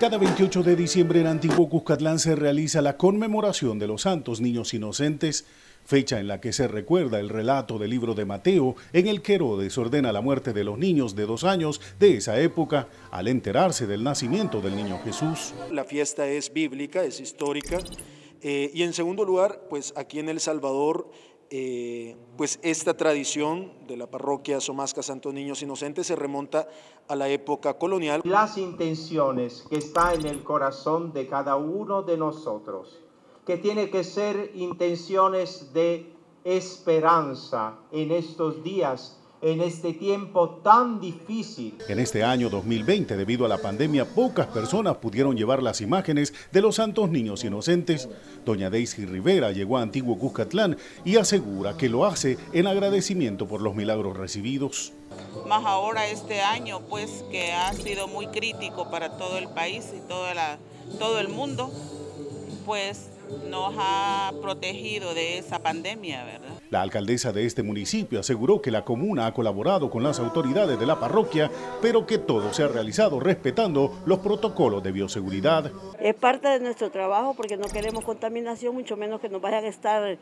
Cada 28 de diciembre en Antiguo Cuscatlán se realiza la conmemoración de los santos niños inocentes, fecha en la que se recuerda el relato del libro de Mateo en el que Herodes ordena la muerte de los niños de dos años de esa época al enterarse del nacimiento del niño Jesús. La fiesta es bíblica, es histórica, eh, y en segundo lugar, pues aquí en El Salvador eh, pues esta tradición de la parroquia Somasca Santos Niños Inocentes se remonta a la época colonial. Las intenciones que están en el corazón de cada uno de nosotros, que tiene que ser intenciones de esperanza en estos días en este tiempo tan difícil. En este año 2020, debido a la pandemia, pocas personas pudieron llevar las imágenes de los santos niños inocentes. Doña Daisy Rivera llegó a Antiguo Cuscatlán y asegura que lo hace en agradecimiento por los milagros recibidos. Más ahora este año, pues que ha sido muy crítico para todo el país y toda la, todo el mundo, pues nos ha protegido de esa pandemia, ¿verdad? La alcaldesa de este municipio aseguró que la comuna ha colaborado con las autoridades de la parroquia, pero que todo se ha realizado respetando los protocolos de bioseguridad. Es parte de nuestro trabajo porque no queremos contaminación, mucho menos que nos vayan a estar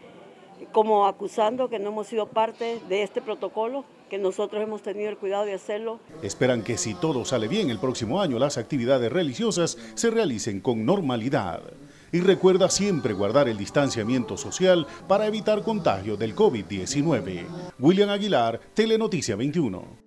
como acusando que no hemos sido parte de este protocolo, que nosotros hemos tenido el cuidado de hacerlo. Esperan que si todo sale bien el próximo año, las actividades religiosas se realicen con normalidad y recuerda siempre guardar el distanciamiento social para evitar contagio del COVID-19. William Aguilar, Telenoticia 21.